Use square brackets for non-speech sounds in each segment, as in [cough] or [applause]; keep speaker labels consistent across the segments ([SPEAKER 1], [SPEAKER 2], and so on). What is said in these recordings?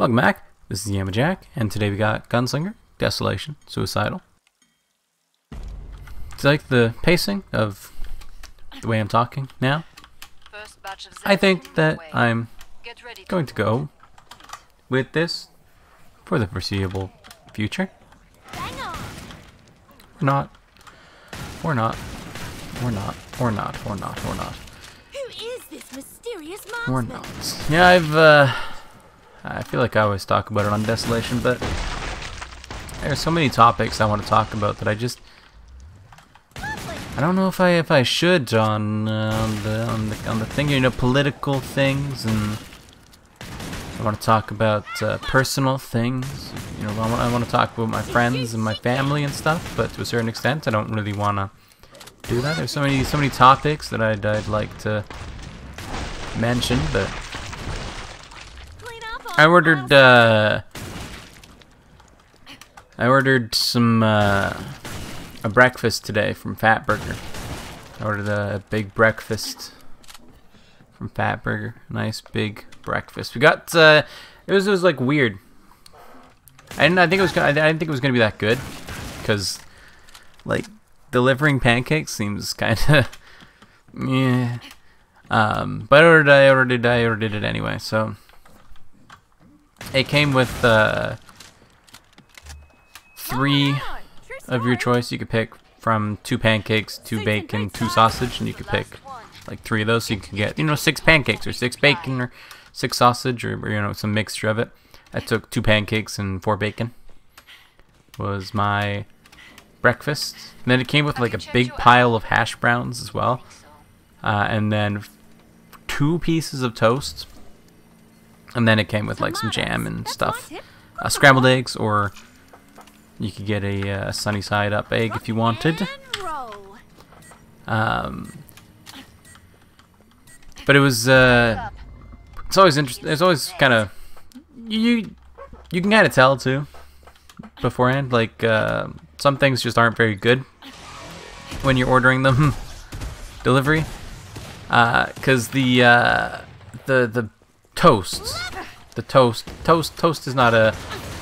[SPEAKER 1] Welcome back. This is Yamajac, and today we got Gunslinger, Desolation, Suicidal. Do you like the pacing of the way I'm talking now? I think that I'm going to go with this for the foreseeable future. Or not. Or not. Or not. Or not. Or not. Or not.
[SPEAKER 2] Who is this mysterious
[SPEAKER 1] Or not. Yeah, I've, uh... I feel like I always talk about it on Desolation, but... There's so many topics I want to talk about that I just... I don't know if I if I should on, uh, on the on the on the thing, you know, political things, and I want to talk about uh, personal things. You know, I want, I want to talk about my friends and my family and stuff, but to a certain extent, I don't really want to do that. There's so many so many topics that I'd I'd like to mention, but I ordered uh I ordered some uh a breakfast today from Fatburger. I ordered a big breakfast from Fatburger. Nice big breakfast. We got uh it was it was like weird. I didn't I think it was gonna, I didn't think it was going to be that good cuz like delivering pancakes seems kind of [laughs] yeah. Um but I ordered I ordered I ordered it anyway. So it came with uh, three of your choice. You could pick from two pancakes, two bacon, two sausage, and you could pick like three of those. So you could get you know six pancakes or six bacon or six sausage or, or, you know some mixture of it. I took two pancakes and four bacon. Was my breakfast. And then it came with like a big pile of hash browns as well, uh, and then two pieces of toast. And then it came with like some jam and stuff uh, scrambled eggs, or you could get a uh, sunny side up egg if you wanted. Um, but it was uh, it's always interesting. It's always kind of you you can kind of tell too beforehand. Like uh, some things just aren't very good when you're ordering them [laughs] delivery, because the uh, the the toast the toast toast toast is not a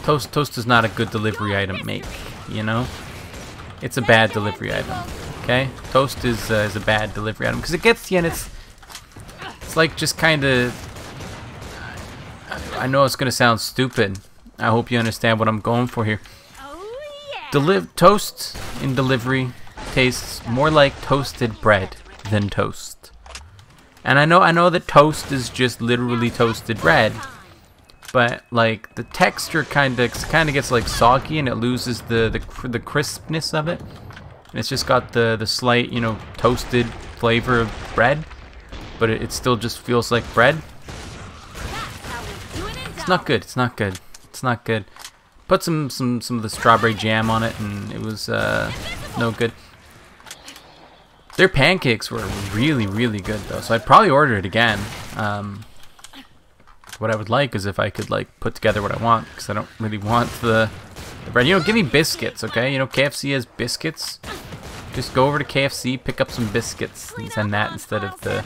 [SPEAKER 1] toast toast is not a good delivery item make you know it's a bad delivery item okay toast is uh, is a bad delivery item because it gets you and it's it's like just kind of I know it's gonna sound stupid I hope you understand what I'm going for here. Deliv toast in delivery tastes more like toasted bread than toast. And I know I know that toast is just literally toasted bread, but like the texture kind of kind of gets like soggy and it loses the the the crispness of it. And it's just got the the slight, you know, toasted flavor of bread, but it, it still just feels like bread. It's not good. It's not good. It's not good. Put some some some of the strawberry jam on it, and it was uh, no good. Their pancakes were really really good though, so I'd probably order it again. Um, what I would like is if I could like put together what I want, because I don't really want the, the bread. You know, give me biscuits, okay? You know, KFC has biscuits. Just go over to KFC, pick up some biscuits, and send that instead of the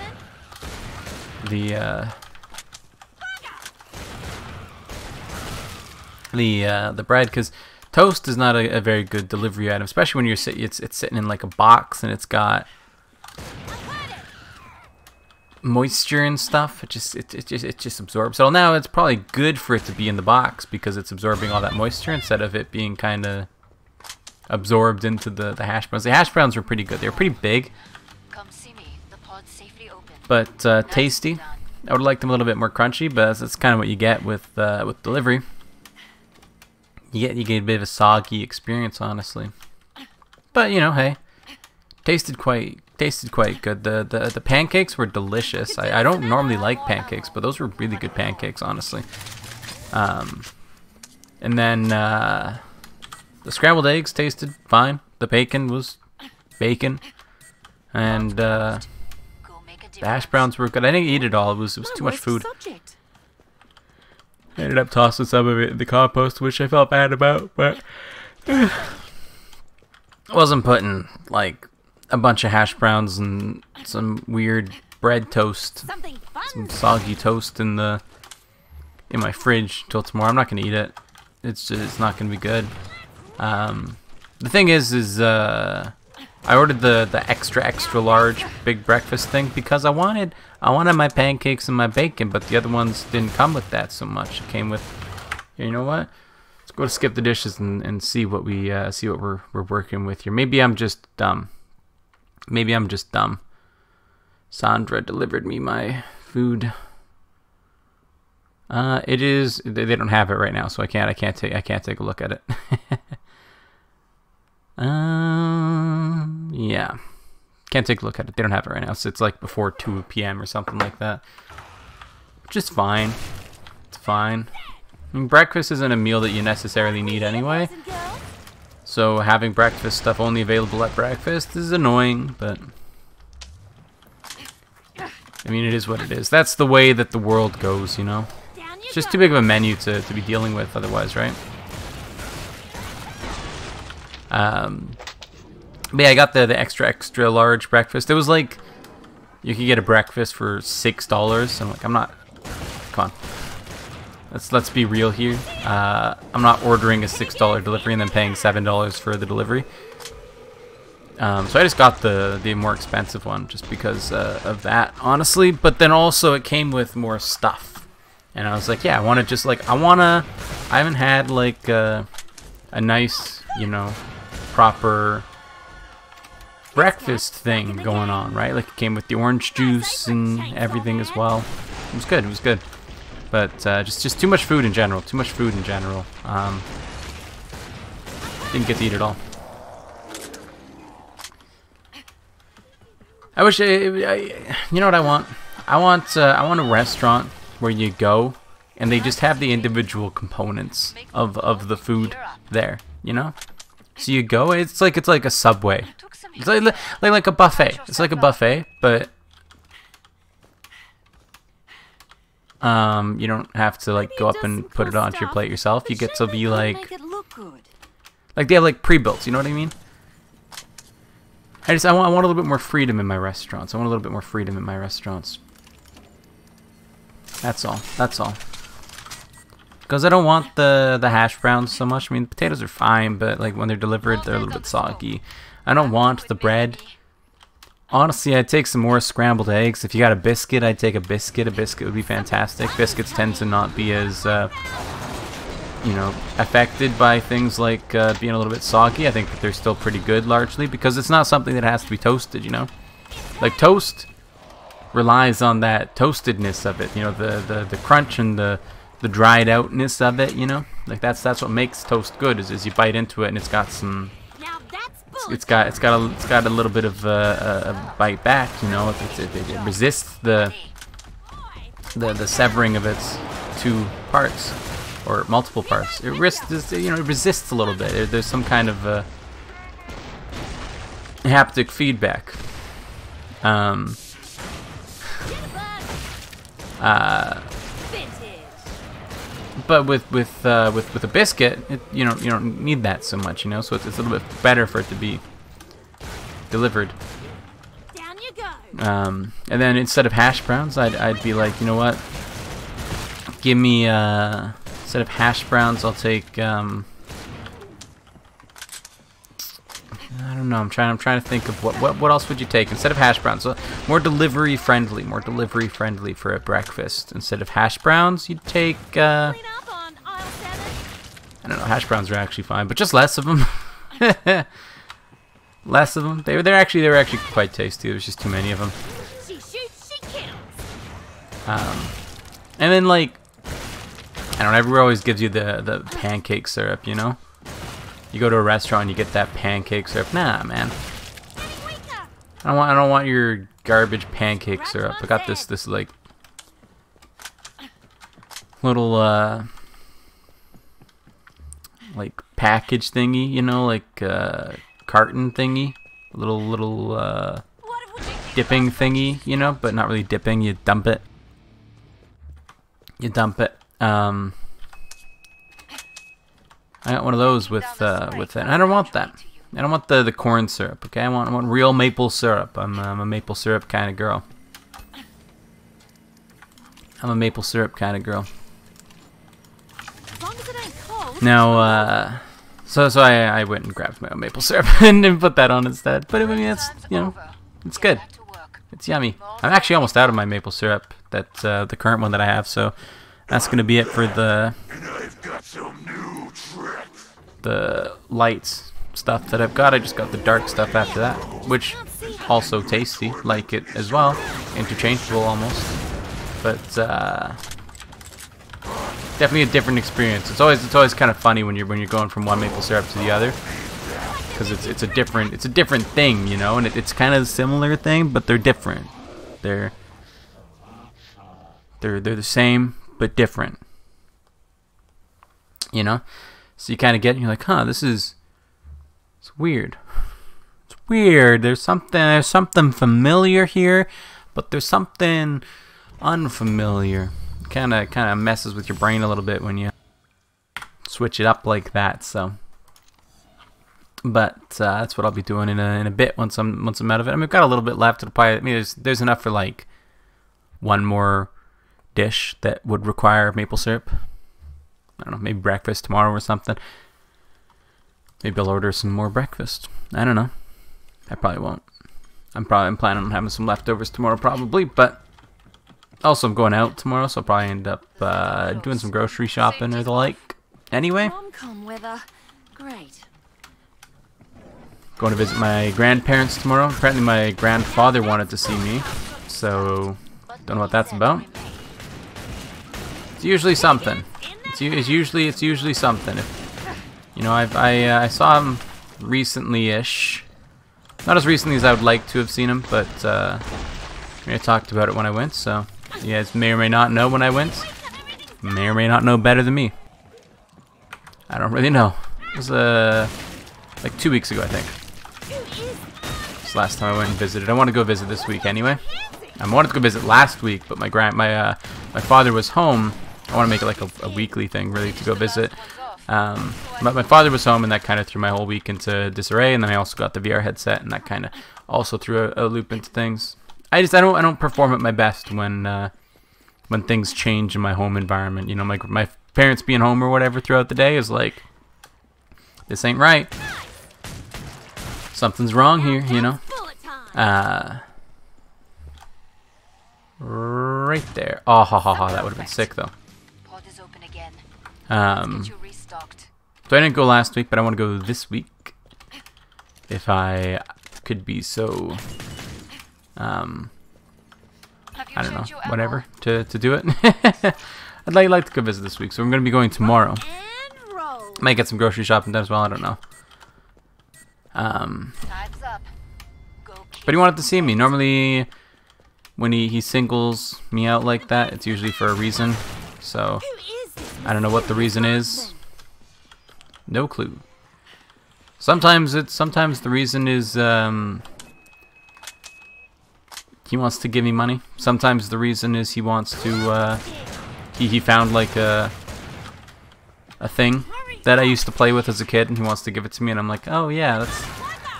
[SPEAKER 1] the uh, the uh, the bread because toast is not a, a very good delivery item, especially when you're sit- it's it's sitting in like a box and it's got moisture and stuff. It just it, it just it just absorbs. So now it's probably good for it to be in the box because it's absorbing all that moisture instead of it being kind of absorbed into the the hash browns. The hash browns were pretty good. They were pretty big,
[SPEAKER 3] Come see me. The pod's safely open.
[SPEAKER 1] but uh, tasty. I would like them a little bit more crunchy, but that's, that's kind of what you get with uh, with delivery. You get you get a bit of a soggy experience, honestly. But you know, hey, tasted quite tasted quite good. The the, the pancakes were delicious. I, I don't normally like pancakes, but those were really good pancakes, honestly. Um, and then uh, the scrambled eggs tasted fine. The bacon was bacon, and uh,
[SPEAKER 3] Go make a
[SPEAKER 1] the hash browns were good. I didn't eat it all. It was it was too much food. I ended up tossing some of it in the compost, which I felt bad about, but [sighs] wasn't putting like a bunch of hash browns and some weird bread toast, some soggy toast in the in my fridge till tomorrow. I'm not gonna eat it. It's just, it's not gonna be good. Um, the thing is, is uh, I ordered the the extra extra large big breakfast thing because I wanted I wanted my pancakes and my bacon, but the other ones didn't come with that so much. It came with, you know what? Let's go to skip the dishes and, and see what we uh, see what we're we're working with here. Maybe I'm just dumb. Maybe I'm just dumb. Sandra delivered me my food. Uh, it is. They don't have it right now, so I can't. I can't take. I can't take a look at it. [laughs] um. Yeah. Can't take a look at it. They don't have it right now. So it's like before 2 p.m. or something like that. Which is fine. It's fine. I mean, breakfast isn't a meal that you necessarily need anyway.
[SPEAKER 2] Boys and girls,
[SPEAKER 1] So having breakfast stuff only available at breakfast is annoying, but I mean it is what it is. That's the way that the world goes, you know. It's just too big of a menu to, to be dealing with otherwise, right? Um, but yeah, I got the, the extra extra large breakfast. It was like you could get a breakfast for six dollars. I'm like, I'm not. Come on. Let's let's be real here. Uh, I'm not ordering a six dollar delivery and then paying seven dollars for the delivery. Um, so I just got the the more expensive one just because uh, of that, honestly. But then also it came with more stuff, and I was like, yeah, I want to just like I wanna. I haven't had like uh, a nice, you know, proper breakfast thing going on, right? Like it came with the orange juice and everything as well. It was good. It was good. But uh, just just too much food in general. Too much food in general. Um, didn't get to eat it all. I wish I, I, you know what I want. I want uh, I want a restaurant where you go and they just have the individual components of of the food there. You know, so you go. It's like it's like a subway. It's like like like a buffet. It's like a buffet, but um, you don't have to like go up and put it onto your plate yourself. You get to be like
[SPEAKER 2] Make it look good.
[SPEAKER 1] like they have like pre-built. You know what I mean? I just I want I want a little bit more freedom in my restaurants. I want a little bit more freedom in my restaurants. That's all. That's all. Because I don't want the the hash browns so much. I mean, potatoes are fine, but like when they're delivered, they're a little bit soggy. I don't want the bread. Honestly, I'd take some more scrambled eggs. If you got a biscuit, I'd take a biscuit. A biscuit would be fantastic. Biscuits tend to not be as, uh, you know, affected by things like uh, being a little bit soggy. I think that they're still pretty good largely because it's not something that has to be toasted, you know? Like toast relies on that toastedness of it, you know, the, the, the crunch and the, the dried outness of it, you know? Like that's that's what makes toast good is, is you bite into it and it's got some
[SPEAKER 2] Bullet.
[SPEAKER 1] it's got it's got a it's got a little bit of uh, a, a bite back, you know. It, it, it, resists the the the severing of its two parts or multiple parts. It resists, you know, it resists a little bit. There's some kind of uh, haptic feedback. Um, uh. But with with uh, with with a biscuit, it, you know, you don't need that so much, you know. So it's, it's a little bit better for it to be delivered.
[SPEAKER 2] Down you go.
[SPEAKER 1] Um, and then instead of hash browns, I'd, I'd be like, you know what? Give me, uh, instead of hash browns, I'll take, um, don't know. I'm trying. I'm trying to think of what what what else would you take instead of hash browns? More delivery friendly. More delivery friendly for a breakfast. Instead of hash browns, you'd take. Uh,
[SPEAKER 2] Clean up on aisle seven.
[SPEAKER 1] I don't know. Hash browns are actually fine, but just less of them. [laughs] less of them. They were. They're actually. They were actually quite tasty. There's just too many of them.
[SPEAKER 2] She shoots, she kills.
[SPEAKER 1] Um, and then like, I don't know, everywhere always gives you the the pancake syrup, you know. You go to a restaurant, you get that pancake syrup. Nah, man, I don't want I don't want your garbage pancake syrup. I got this this like little uh like package thingy, you know, like uh carton thingy, little little uh
[SPEAKER 2] What if we
[SPEAKER 1] dipping thingy, you know, but not really dipping. You dump it. You dump it. Um, I got one of those with uh, with it. I don't want that. I don't want the the corn syrup. Okay, I want I want real maple syrup. I'm, I'm a maple syrup kind of girl. I'm a maple syrup kind of girl. Now, uh, so so I, I went and grabbed my own maple syrup [laughs] and, and put that on instead. But I mean, it's
[SPEAKER 3] Time's
[SPEAKER 1] you know, it's good.
[SPEAKER 3] back to work.
[SPEAKER 1] It's yummy. I'm actually almost out of my maple syrup. That uh, the current one that I have. So that's gonna be it for the the lights stuff that I've got. I just got the dark stuff after that, which also tasty, like it as well, interchangeable almost. But uh, definitely a different experience. It's always it's always kind of funny when you're when you're going from one maple syrup to the other because it's it's a different it's a different thing, you know, and it, it's kind of a similar thing, but they're different. They're they're they're the same but different. You know, so you kind of get you're like, huh, this is it's weird. It's weird. There's something there's something familiar here, but there's something unfamiliar. Kind of kind of messes with your brain a little bit when you switch it up like that. So but uh, that's what I'll be doing in a, in a bit once I'm once I'm out of it. I mean, I've got a little bit left. It'll probably, I mean, there's there's enough for like one more dish that would require maple syrup. I don't know, maybe breakfast tomorrow or something. Maybe I'll order some more breakfast. I don't know. I probably won't. I'm probably I'm planning on having some leftovers tomorrow, probably. But also, I'm going out tomorrow, so I'll probably end up uh, doing some grocery shopping or the like. Anyway.
[SPEAKER 2] Great.
[SPEAKER 1] Going to visit my grandparents tomorrow. Apparently, my grandfather wanted to see me, so don't know what that's about. It's usually something. It's, it's usually it's usually something. If, you know, I've, I uh, I saw him recently-ish. Not as recently as I would like to have seen him, but uh, I talked about it when I went. So you guys may or may not know when I went. May or may not know better than me. I don't really know. It was uh, like two weeks ago, I think. It's last time I went and visited. I want to go visit this week anyway. I wanted to go visit last week, but my grand my uh, my father was home. I want to make it like a, a weekly thing, really, to go visit. Um, but my father was home, and that kind of threw my whole week into disarray. And then I also got the VR headset, and that kind of also threw a, a loop into things. I just I don't I don't perform at my best when uh, when things change in my home environment. You know, my my parents being home or whatever throughout the day is like this ain't right. Something's wrong here, you know. Uh, right there. Oh, ha, ha, ha, that would have been sick though. Um,
[SPEAKER 3] Get you restocked.
[SPEAKER 1] so I didn't go last week, but I want to go this week. If I could be so, um, I don't know,
[SPEAKER 3] changed your ammo?
[SPEAKER 1] whatever, to, to do it. [laughs] I'd like, like to go visit this week, so I'm going to be going tomorrow. Might get some grocery shopping done as well, I don't know. Um,
[SPEAKER 3] Time's up. Go keep
[SPEAKER 1] But he wanted to see me. Normally, when he, he singles me out like that, it's usually for a reason. So,
[SPEAKER 2] Who is this?
[SPEAKER 1] I don't know what the reason is. No clue. Sometimes it's sometimes the reason is um, he wants to give me money. Sometimes the reason is he wants to uh, he he found like a a thing that I used to play with as a kid, and he wants to give it to me, and I'm like, oh yeah, that's.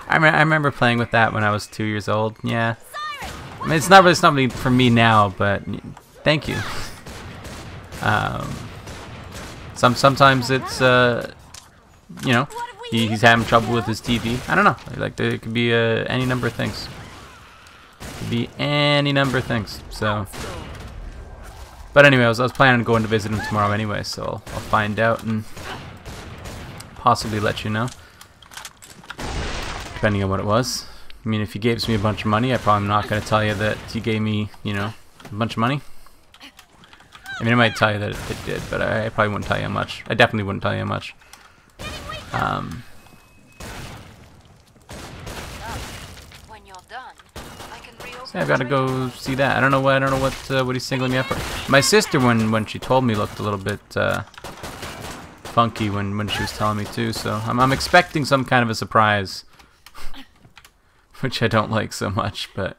[SPEAKER 1] I, I remember playing with that when I was two years old. Yeah, I mean it's not really not for me now, but thank you. [laughs] Um, some sometimes it's uh, you know he, he's having trouble with his TV. I don't know. Like there could be uh, any number of things. Could be any number of things. So. But anyway, I was, I was planning on going to visit him tomorrow anyway, so I'll, I'll find out and possibly let you know. Depending on what it was. I mean, if he gives me a bunch of money, I probably am not going to tell you that he gave me, you know, a bunch of money. I mean, I might tell you that it, did, but I, probably wouldn't tell you much. I definitely wouldn't tell you much. Um, so I've got to go see that. I don't know what I don't know what uh, what he's singling me up for. My sister, when when she told me, looked a little bit uh, funky when when she was telling me too. So I'm I'm expecting some kind of a surprise, [laughs] which I don't like so much, but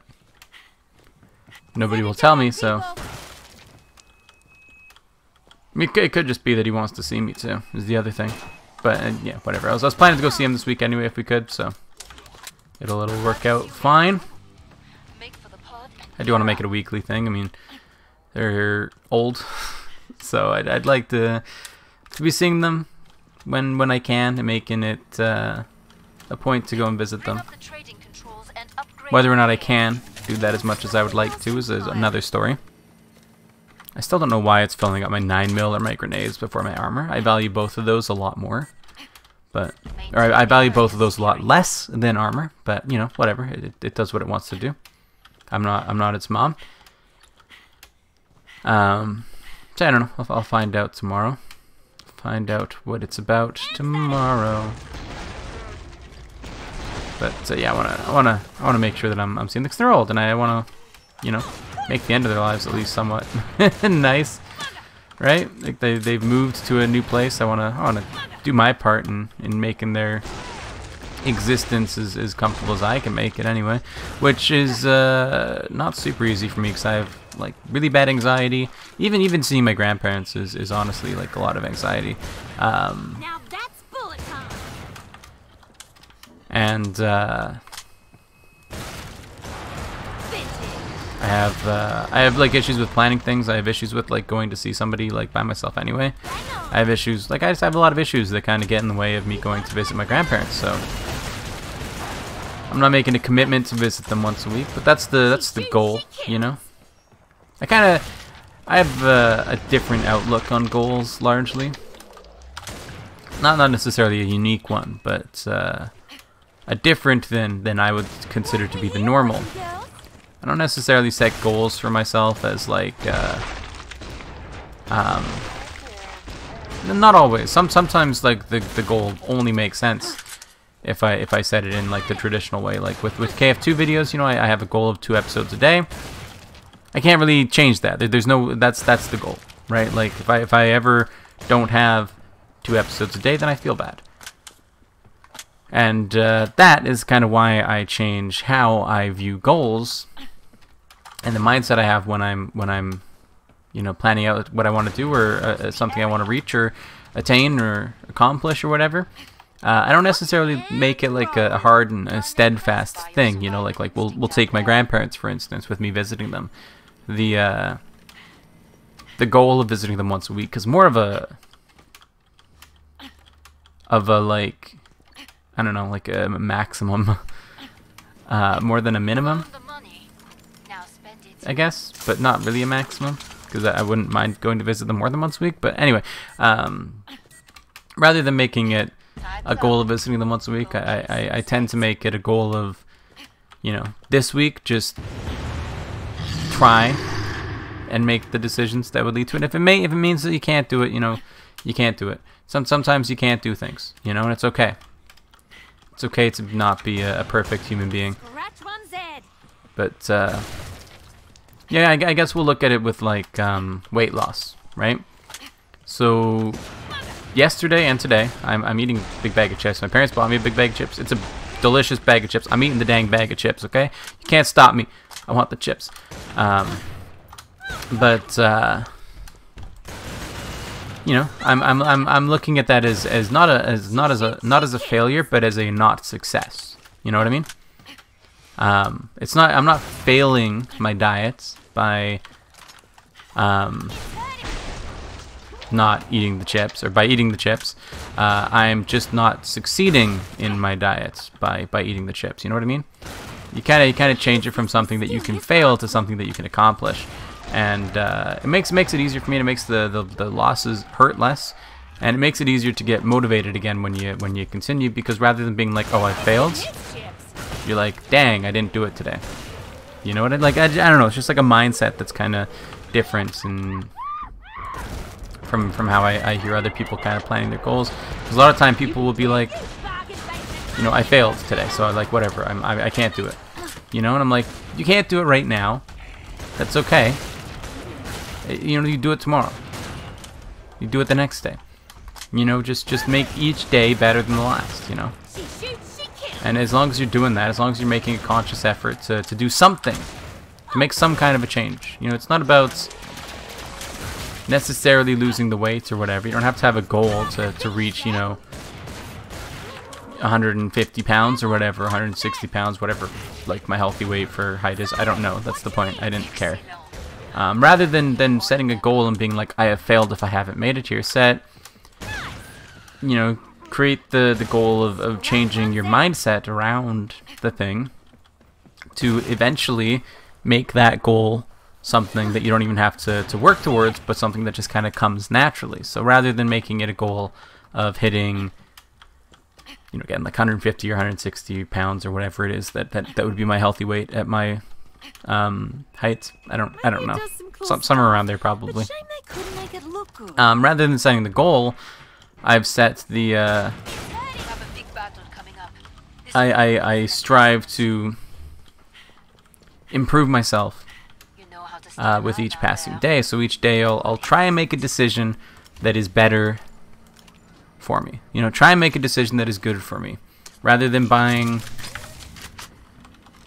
[SPEAKER 1] nobody will tell me. So I mean, it could- just be that he wants to see me too. Is the other thing. But uh, yeah, whatever. I was I was planning to go see him this week anyway if we could. So it'll it'll work out fine.
[SPEAKER 3] Make for the pod and
[SPEAKER 1] I do want to make it a weekly thing. I mean, they're old, [laughs] so I'd, I'd like to to be seeing them when when I can and making it uh, a point to go and visit them.
[SPEAKER 3] up the trading controls and upgrade
[SPEAKER 1] Whether or not I can do that as much as I would like to is, is another story. I still don't know why it's filling up my 9 mil or my grenades before my armor. I value both of those a lot more. But, or I, I value both of those a lot less than armor. But, you know, whatever. It, it does what it wants to do. I'm not, I'm not its mom. Um, so I don't know. I'll, I'll find out tomorrow. Find out what it's about tomorrow. But uh, yeah, I wanna, I wanna, I wanna make sure that I'm, I'm seeing because they're old, and I wanna, you know, make the end of their lives at least somewhat [laughs] nice, right? Like they, they've moved to a new place. I wanna, I wanna do my part in, in making their existence as, as comfortable as I can make it anyway, which is uh, not super easy for me because I have like really bad anxiety. Even even seeing my grandparents is, is honestly like a lot of anxiety. Um,
[SPEAKER 2] Now that's bullet time.
[SPEAKER 1] and uh, I have uh, I have like issues with planning things. I have issues with like going to see somebody like by myself anyway. I have issues like I just have a lot of issues that kind of get in the way of me going to visit my grandparents. So I'm not making a commitment to visit them once a week, but that's the that's the goal, you know. I kind of I have uh, a different outlook on goals largely. Not not necessarily a unique one, but uh, a different than than I would consider to be the normal. I don't necessarily set goals for myself as like, uh, um, not always. Some sometimes like the the goal only makes sense if I if I set it in like the traditional way. Like with with KF2 videos, you know, I, I have a goal of two episodes a day. I can't really change that. There, there's no that's that's the goal, right? Like if I if I ever don't have two episodes a day, then I feel bad. And uh, that is kind of why I change how I view goals and the mindset I have when I'm when I'm you know planning out what I want to do or uh, something I want to reach or attain or accomplish or whatever. Uh, I don't necessarily make it like a, a hard and a steadfast thing, you know, like like we'll we'll take my grandparents for instance with me visiting them. The uh, the goal of visiting them once a week is more of a of a like I don't know like a maximum [laughs] uh, more than a minimum.
[SPEAKER 3] Earn the money. Now spend it.
[SPEAKER 1] I guess, but not really a maximum because I, wouldn't mind going to visit them more than once a week. But anyway, um, rather than making it a goal of visiting them once a week, I, I, I tend to make it a goal of, you know, this week just try and make the decisions that would lead to it. If it may, if it means that you can't do it, you know, you can't do it. Some sometimes you can't do things, you know, and it's okay. It's okay to not be a, a perfect human being.
[SPEAKER 2] scratch one's head.
[SPEAKER 1] But uh, yeah, I, I guess we'll look at it with like um, weight loss, right? So yesterday and today, I'm, I'm eating a big bag of chips. My parents bought me a big bag of chips. It's a delicious bag of chips. I'm eating the dang bag of chips. Okay, you can't stop me. I want the chips. Um, but uh, you know, I'm, I'm I'm I'm looking at that as, as not a as not as a not as a failure, but as a not success. You know what I mean? Um, it's not. I'm not failing my diets by um, not eating the chips or by eating the chips. Uh, I'm just not succeeding in my diets by by eating the chips. You know what I mean? You kind of you kind of change it from something that you can fail to something that you can accomplish, and uh, it makes makes it easier for me. It makes the, the the losses hurt less. And it makes it easier to get motivated again when you when you continue because rather than being like, oh, I failed. You're like, dang, I didn't do it today. You know what I like? I, I don't know. It's just like a mindset that's kind of different and from from how I, I hear other people kind of planning their goals. Because a lot of time people will be like, you know, I failed today, so I like whatever. I'm I, I can't do it. You know, and I'm like, you can't do it right now. That's okay. Uh, You know, you do it tomorrow. You do it the next day. You know, just just make each day better than the last. You know. And as long as you're doing that, as long as you're making a conscious effort to, to do something, to make some kind of a change. You know, it's not about necessarily losing the weight or whatever. You don't have to have a goal to, to reach, you know, 150 pounds or whatever, 160 pounds, whatever, like my healthy weight for height is. I don't know. That's the point. I didn't care. Um, rather than, than setting a goal and being like, I have failed if I haven't made it to your set, you know, create the, the goal of, of changing your mindset around the thing to eventually make that goal something that you don't even have to, to work towards, but something that just kind of comes naturally. So rather than making it a goal of hitting, you know, again, like 150 or 160 pounds or whatever it is, that, that, that would be my healthy weight at my um, height. I don't, I don't know.
[SPEAKER 2] Some
[SPEAKER 1] somewhere around there probably.
[SPEAKER 2] But shame they couldn't make it look good.
[SPEAKER 1] Um, rather than setting the goal, I've set the, uh. I, I, I strive to improve myself uh, with each passing day. So each day I'll, I'll try and make a decision that is better for me. You know, try and make a decision that is good for me. Rather than buying,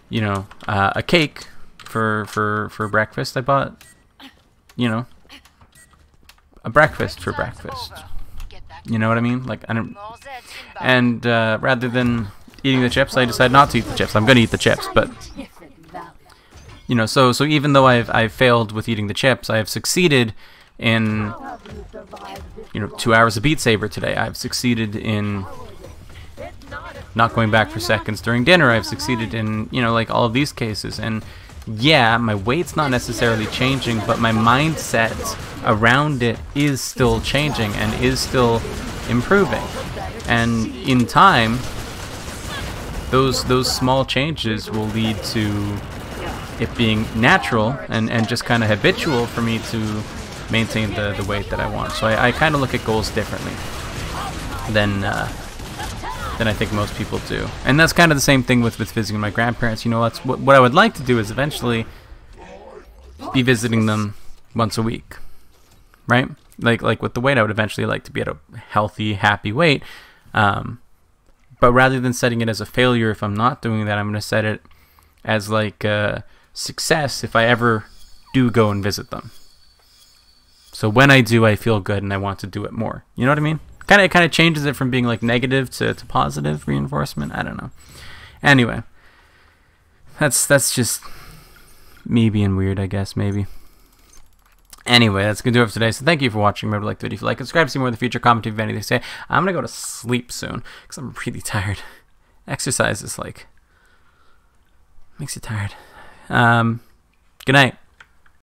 [SPEAKER 1] you know, uh, a cake for, for, for breakfast, I bought, you know, a breakfast for breakfast. You know what I mean? Like, I don't, and uh, rather than eating the chips, I decide not to eat the chips. I'm gonna eat the chips, but you know, so so even though I've I've failed with eating the chips, I have succeeded in you know two hours of Beat Saber today. I've succeeded in not going back for seconds during dinner. I've succeeded in you know like all of these cases, and yeah, my weight's not necessarily changing, but my mindset around it is still changing and is still improving. And in time, those those small changes will lead to it being natural and, and just kind of habitual for me to maintain the, the weight that I want. So I, I kind of look at goals differently than uh, than I think most people do. And that's kind of the same thing with, with visiting my grandparents. You know, that's what, what I would like to do is eventually be visiting them once a week, right? Like like with the weight, I would eventually like to be at a healthy, happy weight. Um, but rather than setting it as a failure if I'm not doing that, I'm going to set it as like a success if I ever do go and visit them. So when I do, I feel good and I want to do it more. You know what I mean? Kind of, kind of changes it from being like negative to, to positive reinforcement. I don't know. Anyway, that's that's just me being weird, I guess maybe. Anyway, that's gonna do it for today. So thank you for watching. Remember to like the video if you like, subscribe to see more of the future. Comment if you have anything to say. I'm gonna go to sleep soon because I'm really tired. [laughs] Exercise is like makes you tired. Um, good night.